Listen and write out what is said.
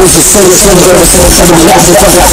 We should sing, sing, sing, sing, sing, sing,